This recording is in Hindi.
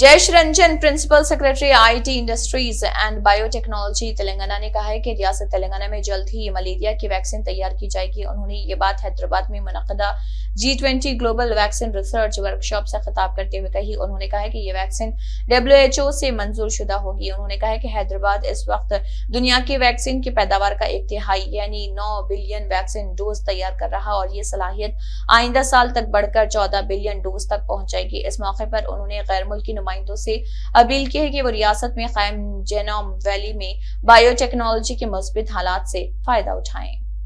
Jayesh Ranjan principal secretary IT industries and biotechnology Telangana ने कहा है कि रियासत तेलंगाना में जल्द ही मलेरिया की वैक्सीन तैयार की जाएगी। उन्होंने ये बात हैदराबाद में मुनदा G twenty global vaccine research workshop से खिताब करते हुए कही। उन्होंने कहा कि ये वैक्सीन डब्ल्यूएचओ से मंजूर शुदा होगी। उन्होंने कहा कि हैदराबाद इस वक्त दुनिया की वैक्सीन की पैदावार का एक तिहाई, यानी नौ बिलियन वैक्सीन डोज तैयार कर रहा और ये सलाहियत आइंदा साल तक बढ़कर चौदह बिलियन डोज तक पहुँच जाएगी इस मौके पर उन्होंने गैर मुल्की नुमाइंदों से अपील की है कि वो रियासत में कायम जेनोम वैली में बायोटेक्नोलॉजी के मज़बूत हालात से फ़ायदा उठाएँ।